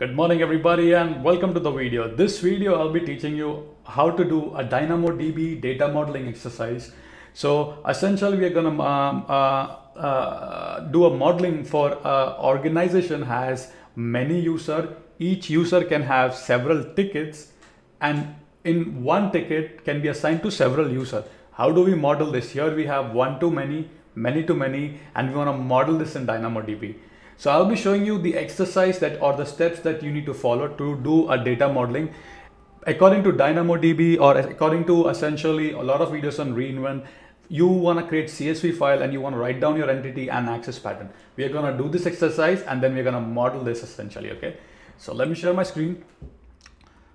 Good morning everybody and welcome to the video. This video I'll be teaching you how to do a DynamoDB data modeling exercise. So essentially we are going to um, uh, uh, do a modeling for uh, organization has many user. Each user can have several tickets and in one ticket can be assigned to several user. How do we model this? Here we have one to many, many to many and we want to model this in DynamoDB. So I'll be showing you the exercise that or the steps that you need to follow to do a data modeling. According to DynamoDB or according to essentially a lot of videos on reInvent, you want to create CSV file and you want to write down your entity and access pattern. We are going to do this exercise and then we're going to model this essentially. Okay. So let me share my screen.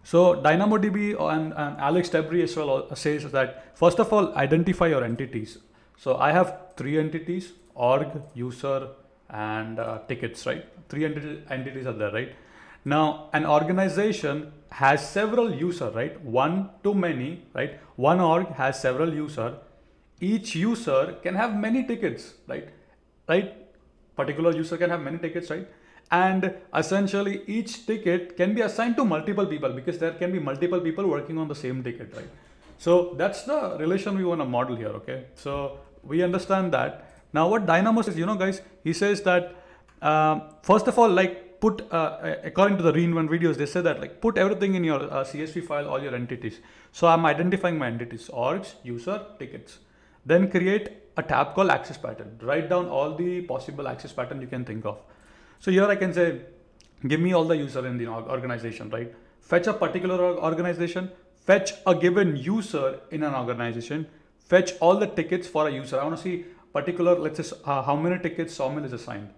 So DynamoDB and, and Alex DeBrie as well uh, says that first of all, identify your entities. So I have three entities, org, user, and uh, tickets, right? Three entities are there, right? Now, an organization has several user, right? One to many, right? One org has several user. Each user can have many tickets, right? Right? Particular user can have many tickets, right? And essentially each ticket can be assigned to multiple people because there can be multiple people working on the same ticket, right? So that's the relation we want to model here, okay? So we understand that now what Dynamo says, you know guys, he says that uh, first of all, like put, uh, according to the reInvent videos, they say that like put everything in your uh, CSV file, all your entities. So I'm identifying my entities, orgs, user, tickets. Then create a tab called access pattern. Write down all the possible access pattern you can think of. So here I can say, give me all the user in the organization, right? Fetch a particular organization, fetch a given user in an organization, fetch all the tickets for a user. I want to see particular, let's say uh, how many tickets Soumil is assigned.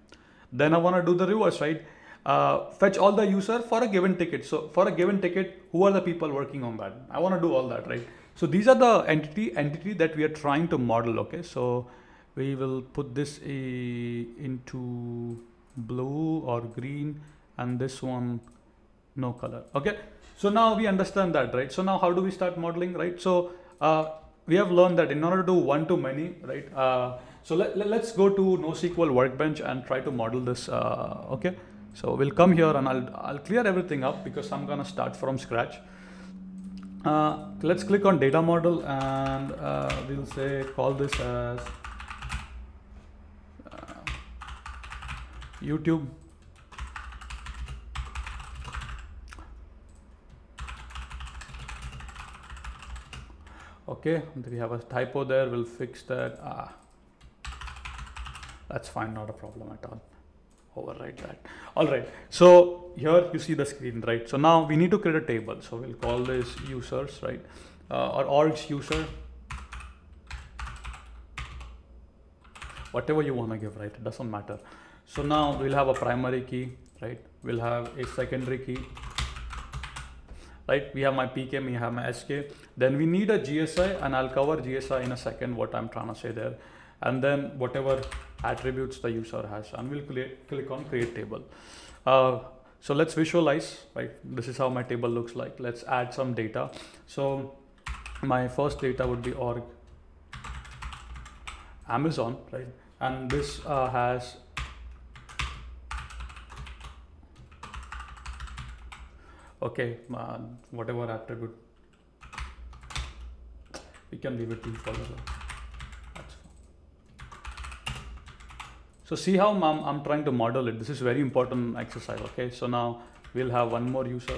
Then I want to do the reverse, right? Uh, fetch all the user for a given ticket. So for a given ticket, who are the people working on that? I want to do all that, right? So these are the entity entity that we are trying to model. Okay, so we will put this a, into blue or green, and this one no color. Okay, so now we understand that, right? So now how do we start modeling, right? So uh, we have learned that in order to do one to many, right? So let, let, us go to NoSQL Workbench and try to model this, uh, okay? So we'll come here and I'll, I'll clear everything up because I'm gonna start from scratch. Uh, let's click on data model and uh, we'll say call this as uh, YouTube okay we have a typo there we'll fix that ah that's fine not a problem at all. Overwrite that. All right. So here you see the screen right? So now we need to create a table. So we'll call this users right? Uh, or orgs user. Whatever you want to give right? It doesn't matter. So now we'll have a primary key right? We'll have a secondary key. Right? We have my PK, we have my SK. Then we need a GSI and I'll cover GSI in a second what I'm trying to say there. And then whatever attributes the user has and we'll click on create table. Uh, so let's visualize, right? This is how my table looks like. Let's add some data. So my first data would be org Amazon, right? And this uh, has okay uh, whatever attribute we can leave it default that's fine. So see how I'm, I'm trying to model it. This is very important exercise okay? So now we'll have one more user.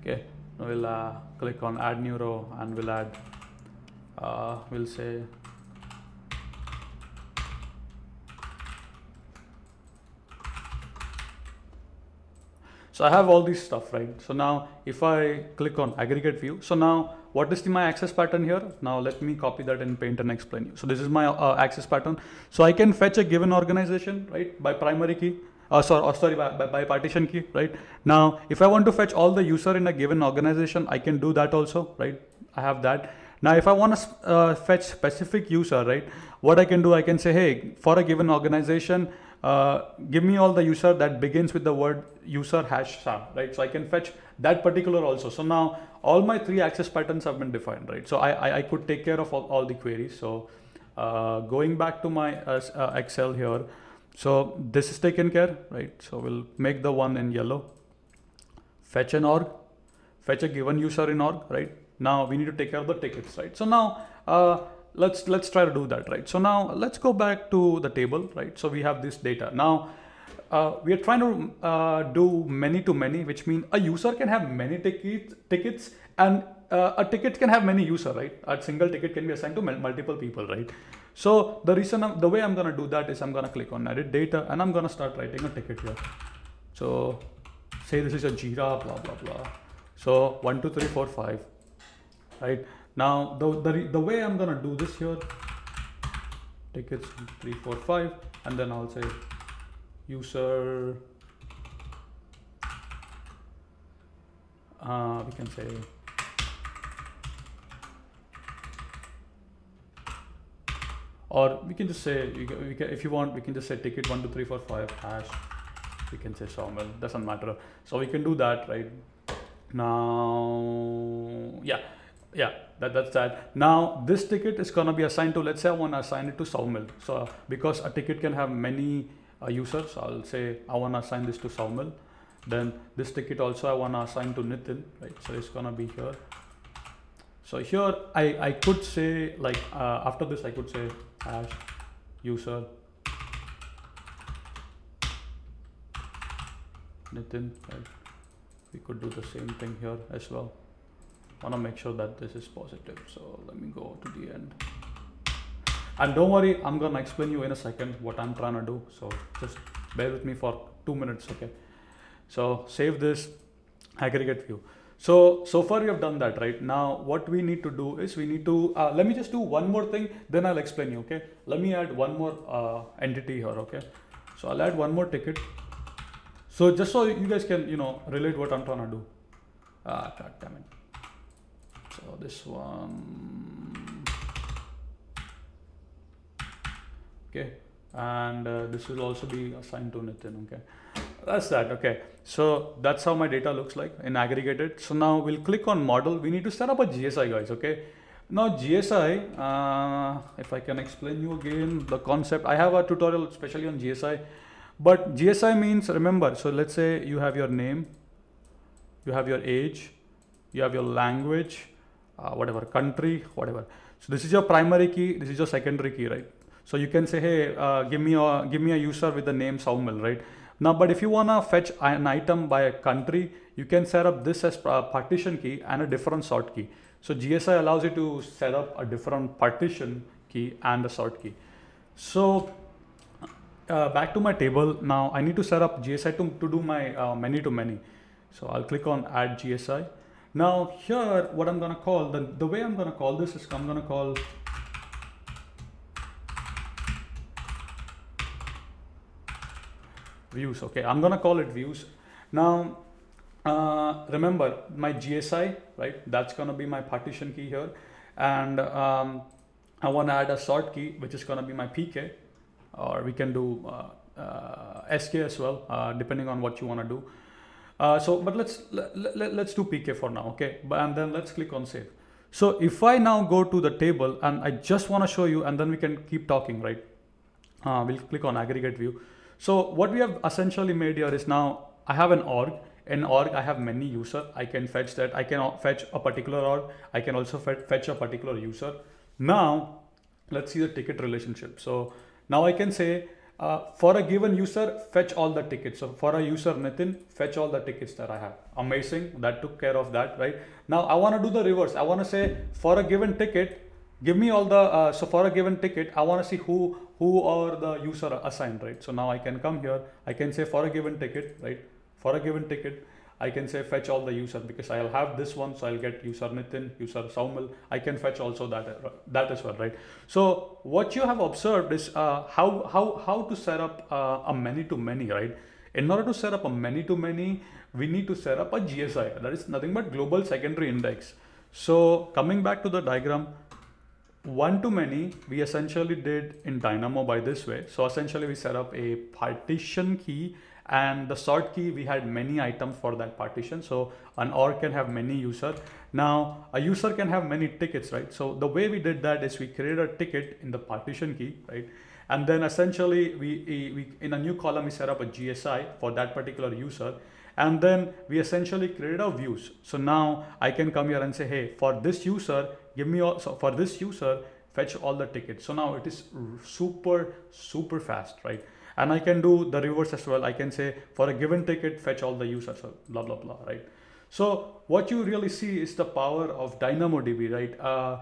Okay. We'll uh, click on add new row and we'll add uh, we'll say So I have all this stuff, right? So now if I click on aggregate view, so now what is the, my access pattern here? Now let me copy that in paint and explain you. So this is my uh, access pattern. So I can fetch a given organization, right? By primary key, uh, sorry, oh, sorry by, by, by, partition key, right? Now, if I want to fetch all the user in a given organization, I can do that also, right? I have that. Now, if I want to uh, fetch specific user, right? What I can do, I can say, hey, for a given organization, uh, give me all the user that begins with the word user hash sam, right? So I can fetch that particular also. So now all my three access patterns have been defined, right? So I, I, I could take care of all, all the queries. So uh, going back to my uh, Excel here. So this is taken care, right? So we'll make the one in yellow. Fetch an org, fetch a given user in org, right? Now we need to take care of the tickets, right? So now uh, let's let's try to do that, right? So now let's go back to the table, right? So we have this data now uh, we are trying to uh, do many to many, which means a user can have many tickets, tickets and uh, a ticket can have many user, right? A single ticket can be assigned to multiple people, right? So the reason, I'm, the way I'm gonna do that is I'm gonna click on edit data and I'm gonna start writing a ticket here. So say this is a Jira, blah, blah, blah. So one, two, three, four, five, right? Now the, the, the way I'm gonna do this here, tickets three, four, five, and then I'll say user uh, we can say or we can just say you can, can, if you want we can just say ticket one two three four five hash. We can say Soumil doesn't matter. So we can do that right? Now yeah yeah that, that's that now this ticket is going to be assigned to let's say i want to assign it to Soumil so because a ticket can have many a user. So I'll say I want to assign this to Soumil. Then this ticket also I want to assign to Nitin, right? So it's gonna be here. So here I, I could say like uh, after this I could say hash user Nitin, right? We could do the same thing here as well. Want to make sure that this is positive. So let me go to the end. And don't worry, I'm gonna explain you in a second what I'm trying to do. So just bear with me for two minutes, okay? So save this aggregate view. So, so far we have done that, right? Now what we need to do is we need to, uh, let me just do one more thing, then I'll explain you, okay? Let me add one more uh, entity here, okay? So I'll add one more ticket. So just so you guys can, you know, relate what I'm trying to do. Ah, god damn it. So this one, okay. And uh, this will also be assigned to Nitin okay? That's that okay. So that's how my data looks like in aggregated. So now we'll click on model. We need to set up a GSI guys okay? Now GSI uh, if I can explain you again the concept. I have a tutorial especially on GSI but GSI means remember so let's say you have your name you have your age you have your language uh, whatever country whatever so this is your primary key this is your secondary key right so you can say, hey, uh, give me a give me a user with the name Soumil, right? Now, but if you wanna fetch an item by a country, you can set up this as a partition key and a different sort key. So GSI allows you to set up a different partition key and a sort key. So uh, back to my table. Now I need to set up GSI to, to do my uh, many to many. So I'll click on add GSI. Now here, what I'm gonna call, the, the way I'm gonna call this is I'm gonna call views okay? I'm gonna call it views. Now uh, remember my GSI right? That's gonna be my partition key here. And um, I want to add a sort key which is gonna be my PK or we can do uh, uh, SK as well uh, depending on what you want to do uh, so but let's let, let, let's do PK for now okay but, and then let's click on save so if I now go to the table and I just want to show you and then we can keep talking right uh, we'll click on aggregate view so what we have essentially made here is now I have an org. In org, I have many user. I can fetch that. I can fetch a particular org. I can also fetch a particular user. Now, let's see the ticket relationship. So now I can say uh, for a given user, fetch all the tickets. So for a user Nitin, fetch all the tickets that I have. Amazing. That took care of that, right? Now I want to do the reverse. I want to say for a given ticket, give me all the uh, so for a given ticket i want to see who who are the user assigned right so now i can come here i can say for a given ticket right for a given ticket i can say fetch all the user because i'll have this one so i'll get user nitin user Soumil i can fetch also that that as well right? So what you have observed is uh, how how how to set up uh, a many to many right? In order to set up a many to many we need to set up a gsi that is nothing but global secondary index. So coming back to the diagram one to many we essentially did in dynamo by this way. So essentially we set up a partition key and the sort key we had many items for that partition. So an or can have many user. Now a user can have many tickets right? So the way we did that is we created a ticket in the partition key right? And then essentially we, we in a new column we set up a gsi for that particular user. And then we essentially created our views. So now i can come here and say hey for this user give me also for this user fetch all the tickets. So now it is super super fast right and I can do the reverse as well. I can say for a given ticket, fetch all the users, blah, blah, blah, right? So what you really see is the power of DynamoDB, right? Uh,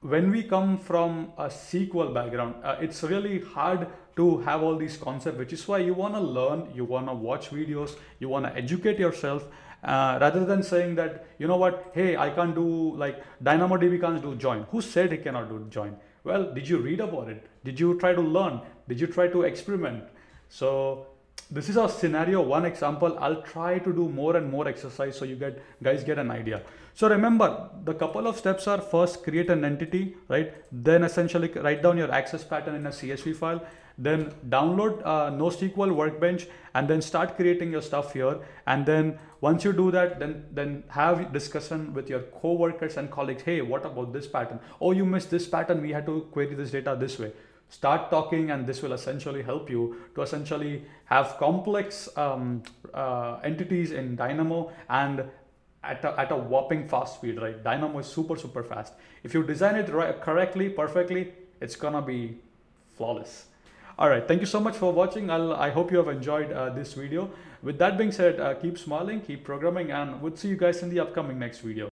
when we come from a SQL background, uh, it's really hard to have all these concepts, which is why you want to learn, you want to watch videos, you want to educate yourself uh, rather than saying that, you know what, hey, I can't do like DynamoDB can't do join. Who said he cannot do join? Well, did you read about it? Did you try to learn? Did you try to experiment? So this is a scenario, one example. I'll try to do more and more exercise so you get guys get an idea. So remember, the couple of steps are first create an entity, right? Then essentially write down your access pattern in a CSV file then download uh, NoSQL Workbench and then start creating your stuff here. And then once you do that, then, then have discussion with your co-workers and colleagues. Hey, what about this pattern? Oh, you missed this pattern. We had to query this data this way. Start talking and this will essentially help you to essentially have complex um, uh, entities in Dynamo and at a, at a whopping fast speed, right? Dynamo is super, super fast. If you design it right, correctly, perfectly, it's gonna be flawless. All right, thank you so much for watching. I'll, I hope you have enjoyed uh, this video. With that being said, uh, keep smiling, keep programming, and we'll see you guys in the upcoming next video.